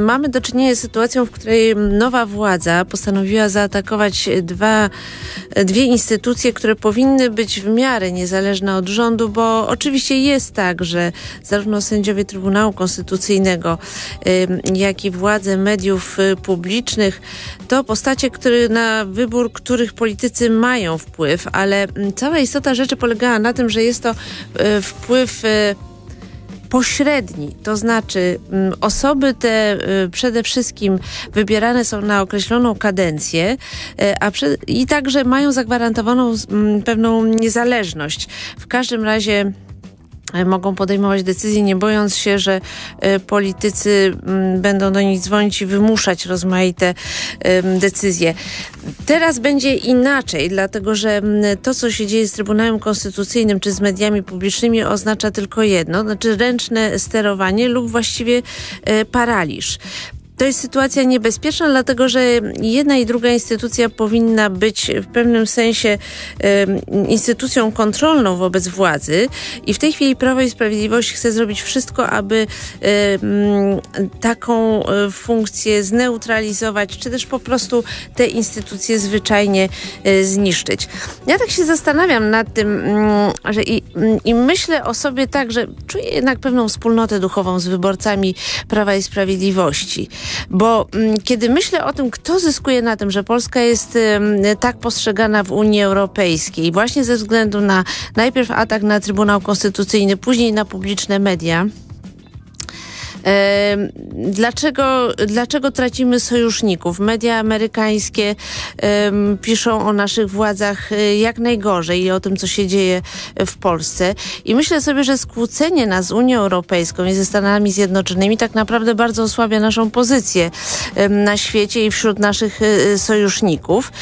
mamy do czynienia z sytuacją, w której nowa władza postanowiła zaatakować dwa, dwie instytucje, które powinny być w miarę niezależne od rządu, bo oczywiście jest tak, że zarówno sędziowie Trybunału Konstytucyjnego, jak i władze mediów y, publicznych to postacie, które, na wybór których politycy mają wpływ, ale cała istota rzeczy polegała na tym, że jest to y, wpływ y, pośredni, to znaczy mm, osoby te y, przede wszystkim wybierane są na określoną kadencję y, a i także mają zagwarantowaną mm, pewną niezależność. W każdym razie mogą podejmować decyzje, nie bojąc się, że e, politycy mm, będą do nich dzwonić i wymuszać rozmaite decyzje. Teraz będzie inaczej, dlatego że mm, to, co się dzieje z Trybunałem Konstytucyjnym czy z mediami publicznymi oznacza tylko jedno, znaczy ręczne sterowanie lub właściwie e, paraliż. To jest sytuacja niebezpieczna, dlatego że jedna i druga instytucja powinna być w pewnym sensie instytucją kontrolną wobec władzy i w tej chwili Prawo i Sprawiedliwość chce zrobić wszystko, aby taką e, funkcję zneutralizować, czy też po prostu te instytucje zwyczajnie e, zniszczyć. Ja tak się zastanawiam nad tym, mm, że i, mm, i myślę o sobie tak, że czuję jednak pewną wspólnotę duchową z wyborcami Prawa i Sprawiedliwości. Bo mm, kiedy myślę o tym, kto zyskuje na tym, że Polska jest tak postrzegana w Unii Europejskiej, właśnie ze względu na najpierw atak na Trybunał Konstytucyjny, później na publiczne media, Dlaczego, dlaczego tracimy sojuszników? Media amerykańskie piszą o naszych władzach e, jak najgorzej i o tym, co się dzieje w Polsce. I myślę sobie, że skłócenie nas z Unią Europejską i ze Stanami Zjednoczonymi tak naprawdę bardzo osłabia naszą pozycję na świecie i wśród naszych e, sojuszników.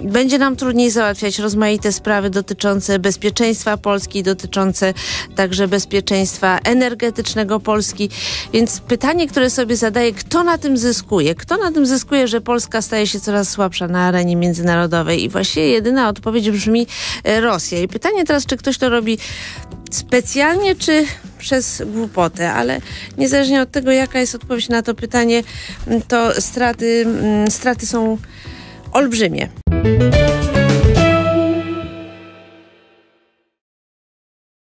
Będzie nam trudniej załatwiać rozmaite sprawy dotyczące bezpieczeństwa Polski, dotyczące także bezpieczeństwa energetycznego Polski. Więc pytanie, które sobie zadaję, kto na tym zyskuje? Kto na tym zyskuje, że Polska staje się coraz słabsza na arenie międzynarodowej? I właściwie jedyna odpowiedź brzmi e, Rosja. I pytanie teraz, czy ktoś to robi specjalnie, czy przez głupotę, ale niezależnie od tego, jaka jest odpowiedź na to pytanie, to straty, straty są olbrzymie.